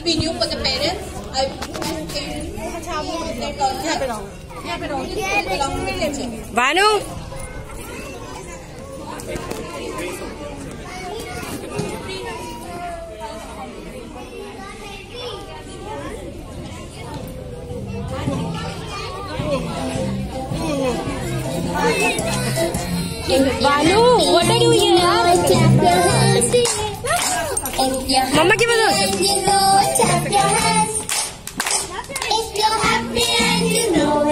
will be new for the parents. I can Bhanu Bhanu what are you here? If you're happy and you know it clap your hands. If you're happy and you know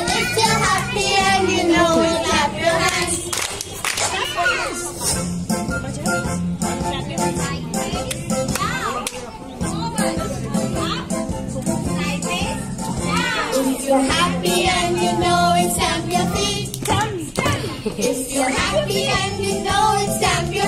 If you're happy and you know it, clap your hands. Clap your hands. If you're happy and you know it, stamp your feet. If you're happy and you know it,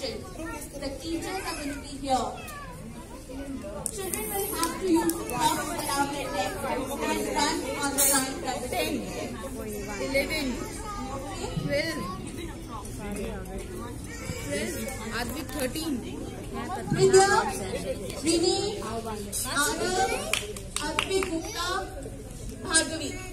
session. The teachers are going to be here. Children will have to use the power of around tablet deck and run on the line that is 10, 11, 12, 12, 13. Vidya, Rini, Anand, Arpit Gupta, Bhargavi.